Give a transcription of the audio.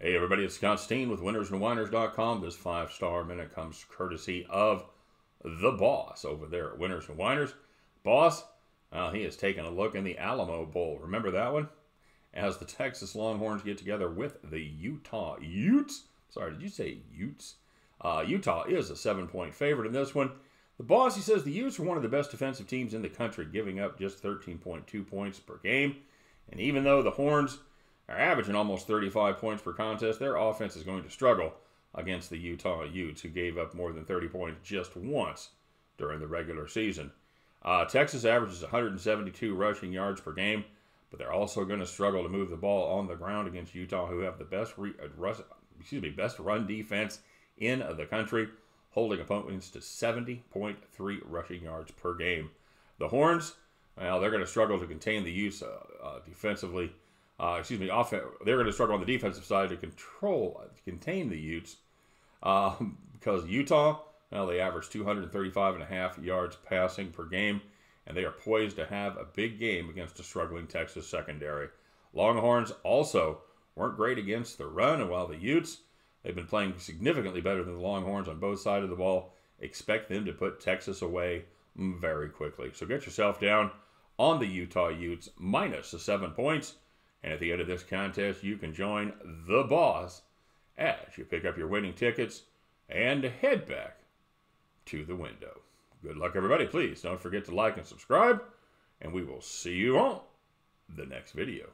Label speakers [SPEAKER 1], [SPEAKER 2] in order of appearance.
[SPEAKER 1] Hey everybody, it's Scott Steen with winnersandwhiners.com. This five-star minute comes courtesy of the boss over there at Winners and Whiners. Boss, well, he has taken a look in the Alamo Bowl. Remember that one? As the Texas Longhorns get together with the Utah Utes. Sorry, did you say Utes? Uh, Utah is a seven-point favorite in this one. The boss, he says the Utes are one of the best defensive teams in the country, giving up just 13.2 points per game. And even though the Horns are averaging almost 35 points per contest, their offense is going to struggle against the Utah Utes, who gave up more than 30 points just once during the regular season. Uh, Texas averages 172 rushing yards per game, but they're also going to struggle to move the ball on the ground against Utah, who have the best re- uh, rush, excuse me best run defense in the country, holding opponents to 70.3 rushing yards per game. The Horns, well, they're going to struggle to contain the Utes uh, uh, defensively uh, excuse me, off, they're going to struggle on the defensive side to control, to contain the Utes. Um, because Utah, well, they average 235 and a half yards passing per game, and they are poised to have a big game against a struggling Texas secondary. Longhorns also weren't great against the run, and while the Utes, they've been playing significantly better than the Longhorns on both sides of the ball, expect them to put Texas away very quickly. So get yourself down on the Utah Utes minus the seven points. And at the end of this contest, you can join the boss as you pick up your winning tickets and head back to the window. Good luck, everybody. Please don't forget to like and subscribe, and we will see you on the next video.